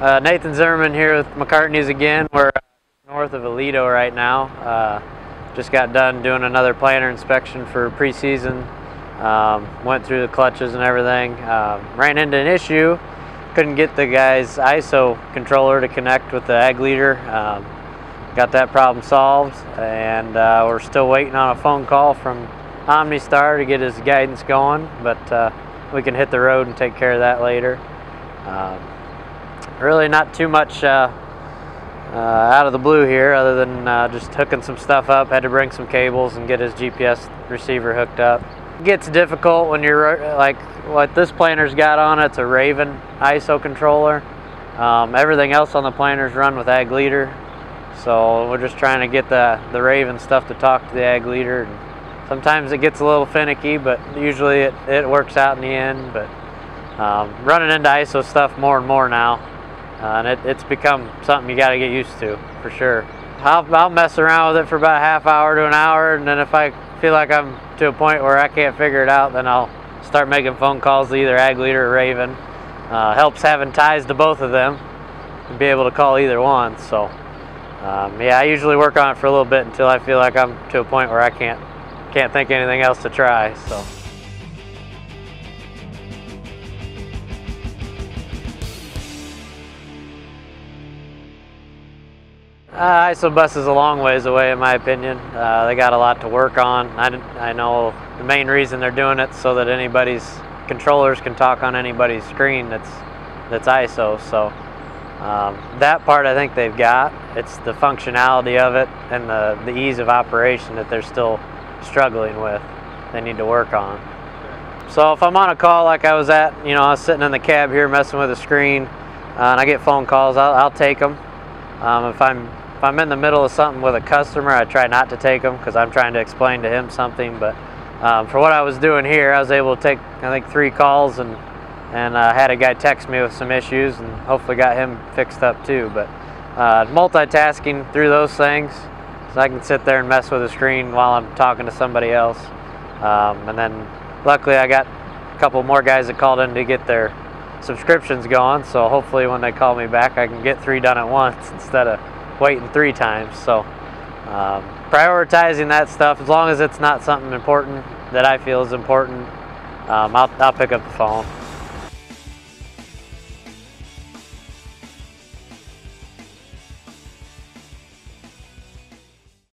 Uh, Nathan Zimmerman here with McCartney's again. We're north of Aledo right now. Uh, just got done doing another planter inspection for preseason. Um, went through the clutches and everything. Um, ran into an issue. Couldn't get the guy's ISO controller to connect with the ag leader. Um, got that problem solved, and uh, we're still waiting on a phone call from OmniStar to get his guidance going. But uh, we can hit the road and take care of that later. Um, really not too much uh, uh, out of the blue here other than uh, just hooking some stuff up. Had to bring some cables and get his GPS receiver hooked up. It gets difficult when you're like what this planter's got on. It's a Raven ISO controller. Um, everything else on the planter's run with Ag Leader. So we're just trying to get the, the Raven stuff to talk to the Ag Leader. And sometimes it gets a little finicky, but usually it, it works out in the end. But um, running into ISO stuff more and more now uh, and it, it's become something you got to get used to for sure. I'll, I'll mess around with it for about a half hour to an hour, and then if I feel like I'm to a point where I can't figure it out, then I'll start making phone calls to either Ag Leader or Raven. Uh, helps having ties to both of them and be able to call either one. So, um, yeah, I usually work on it for a little bit until I feel like I'm to a point where I can't can't think anything else to try. So. Uh, ISOBUS is a long ways away, in my opinion. Uh, they got a lot to work on. I, I know the main reason they're doing it so that anybody's controllers can talk on anybody's screen that's that's ISO. So um, that part I think they've got. It's the functionality of it and the, the ease of operation that they're still struggling with. They need to work on. So if I'm on a call like I was at, you know, I was sitting in the cab here messing with the screen, uh, and I get phone calls, I'll, I'll take them. Um, if I'm if I'm in the middle of something with a customer, I try not to take them because I'm trying to explain to him something. But um, for what I was doing here, I was able to take I think three calls and and uh, had a guy text me with some issues and hopefully got him fixed up too. But uh, multitasking through those things, so I can sit there and mess with the screen while I'm talking to somebody else. Um, and then luckily I got a couple more guys that called in to get their subscriptions going. So hopefully when they call me back, I can get three done at once instead of waiting three times. So um, prioritizing that stuff, as long as it's not something important that I feel is important, um, I'll, I'll pick up the phone.